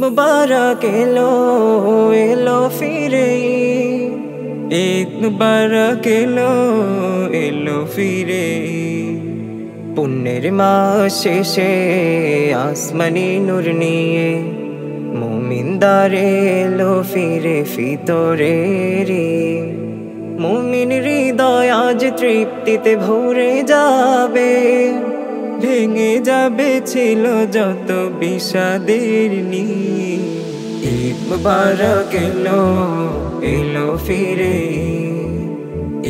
মুবারক এলো এলো ফিরে। ঈদ মুবারক এলো এলো ফিরে। পুণ্যের মাস শেষে আসমানি নূর নিয়ে, মুমিনদারে এলো ফিরে ফিতরে রে মুমিন হৃদয় আজ তৃপ্তিতে ভরে যাবে, ভেঙে যাবে ছিল যত বিষাদের নি ঈদ মুবারক এলো এলো ফিরে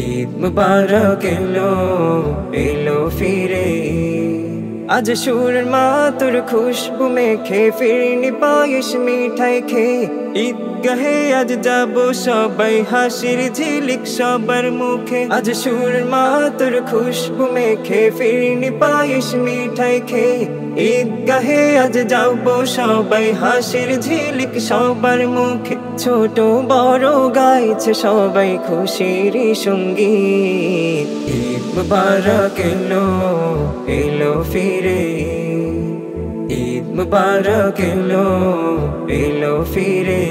ঈদ মুবারক এলো এলো ফিরে আজ সুর মাতুর খুশবু মেখে ফিরনি পায়েস মিঠাই খে ঈদ গাহে আজ যাব সবাই, হাসির ঝিলিক সবার মুখে। আজ সুর মাতুর খুশবু মেখে ফিরনি পায়েস মিঠাই খে ঈদ গাহে আজ যাব সবাই, হাসির ঝিলিক সবার মুখে। ছোট বড় গাইছে সবাই খুশির সংগীত। ঈদ মুবারক এলো এলো ফিরে ঈদ মুবারক এলো এলো ফিরে।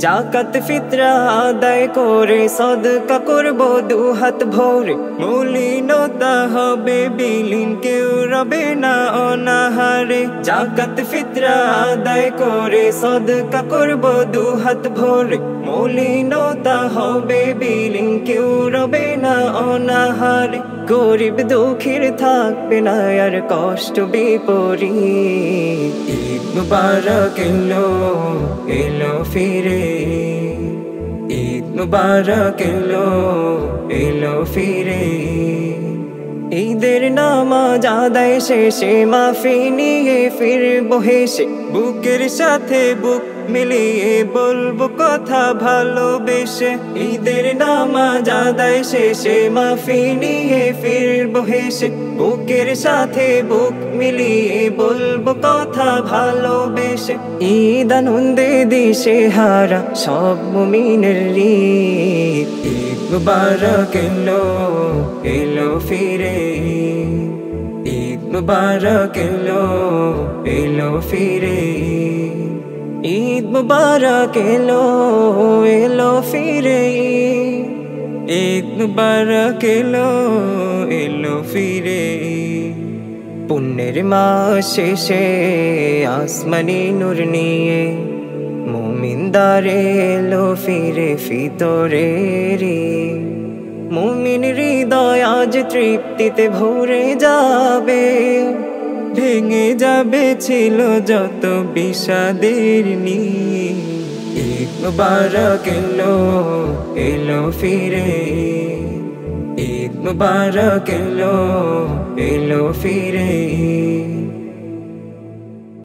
জাকাত ফিতরা আদায় করে সদকা করব দু হাত ভরে। মলিনতা হবে বিলীন, কেউ রবে না অনাহারে। জাকাত ফিতরা আদায় করে সদকা করব দু হাত ভরে। মলিনতা হবে বিলীন, কেউ রবে না অনাহারে। গরিব দুঃখীর থাকবে না আর কষ্ট বিপরীত। মুবারক এলো এলো ফিরে। ঈদ মুবারক এলো এলো ফিরে। ঈদের নামাজ আদায় শেষে মাফি নিয়ে ফিরবো হেসে। বুকের সাথে বুক মিলিয়ে বলব কথা ভালোবেসে। ঈদের নামাজ আদায় শেষে মাফি নিয়ে ফিরবো হেসে। বুকের সাথে বুক মিলিয়ে বলব কথা ভালোবেসে। ঈদ আনন্দে দিশে হারা সব মুমিনের ঈদ। মুবারক এলো ফিরে, ঈদ মুবারক এলো এলো ফিরে। ঈদ মুবারক এলো এলো ফিরে। ঈদ মুবারক এলো এলো ফিরে। পুণ্যের মাস শেষে আসমানি নূর নিয়ে, মুমিনদারে এলো ফিরে ফিতরে রে মুমিন হৃদয় আজ তৃপ্তিতে ভরে যাবে। ভেঙে যাবে ছিল যত বিষাদের নি ঈদ মুবারক এলো এলো ফিরে? ঈদ মুবারক এলো এলো ফিরে?